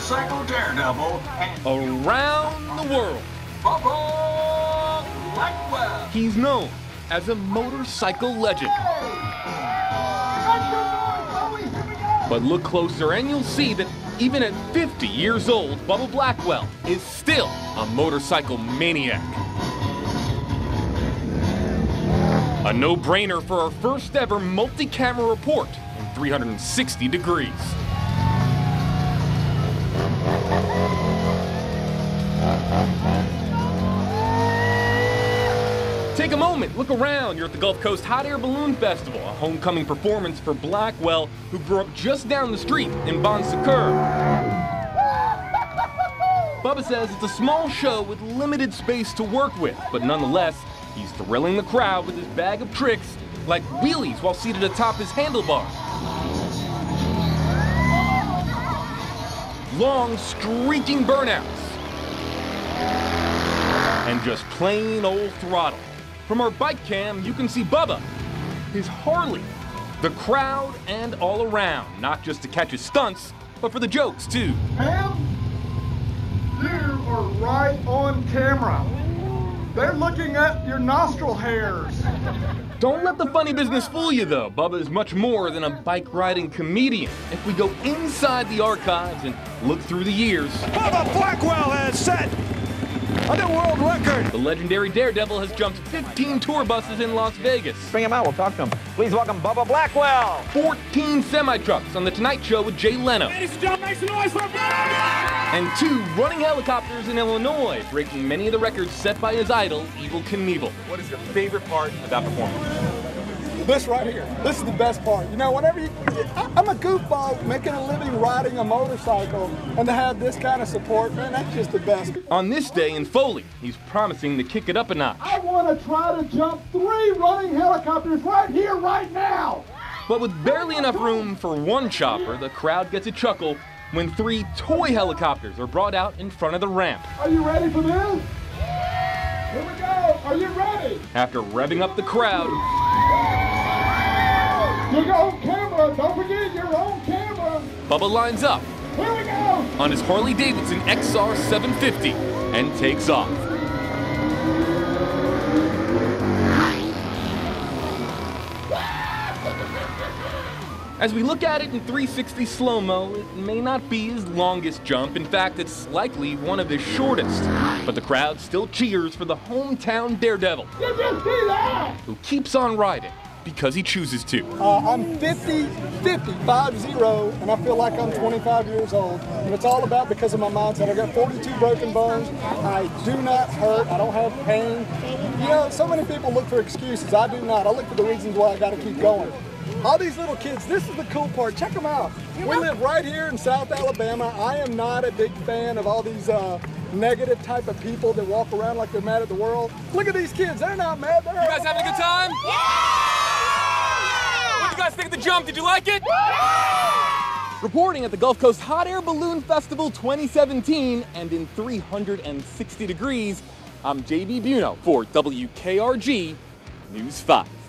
motorcycle daredevil and Around the world, Bubba Blackwell. he's known as a motorcycle legend. But look closer and you'll see that even at 50 years old, Bubba Blackwell is still a motorcycle maniac. A no-brainer for our first ever multi-camera report in 360 degrees. Take a moment, look around. You're at the Gulf Coast Hot Air Balloon Festival, a homecoming performance for Blackwell, who grew up just down the street in Bon Secour. Bubba says it's a small show with limited space to work with, but nonetheless, he's thrilling the crowd with his bag of tricks, like wheelies while seated atop his handlebar. Long, streaking burnouts. And just plain old throttle. From our bike cam, you can see Bubba, his Harley, the crowd, and all around, not just to catch his stunts, but for the jokes too. Pam, you are right on camera. They're looking at your nostril hairs. Don't let the funny business fool you, though. Bubba is much more than a bike riding comedian. If we go inside the archives and look through the years, Bubba Blackwell has set a new world record. the legendary Daredevil has jumped 15 tour buses in Las Vegas, Bring him out, we'll talk to him. Please welcome Bubba Blackwell. 14 semi trucks on The Tonight Show with Jay Leno, Ladies and gentlemen, make some noise for Bubba! and two running helicopters in Illinois, breaking many of the records set by his idol, Evel Knievel. What is your favorite part of that performance? This right here. This is the best part. You know, whenever you, I'm a goofball making a living riding a motorcycle, and to have this kind of support, man, that's just the best. On this day in Foley, he's promising to kick it up a notch. I want to try to jump three running helicopters right here, right now. But with barely enough room for one chopper, the crowd gets a chuckle when three toy helicopters are brought out in front of the ramp. Are you ready for this? Here we go. Are you ready? After revving up the crowd, Your own camera. Don't forget your own camera. Bubba lines up Here we go. on his Harley Davidson XR 750 and takes off. As we look at it in 360 slow mo, it may not be his longest jump. In fact, it's likely one of his shortest. But the crowd still cheers for the hometown daredevil, Did you see that? who keeps on riding because he chooses to. Uh, I'm 50, 50, 5 0, and I feel like I'm 25 years old. And it's all about because of my mindset. I got 42 broken bones. I do not hurt. I don't have pain. You know, so many people look for excuses. I do not. I look for the reasons why I got to keep going. All these little kids, this is the cool part. Check them out. We live right here in South Alabama. I am not a big fan of all these uh, negative type of people that walk around like they're mad at the world. Look at these kids. They're not mad. They're You guys having a good time? What did you guys think of the jump? Did you like it? Reporting at the Gulf Coast Hot Air Balloon Festival 2017 and in 360 degrees, I'm JB Biunno for WKRG News 5.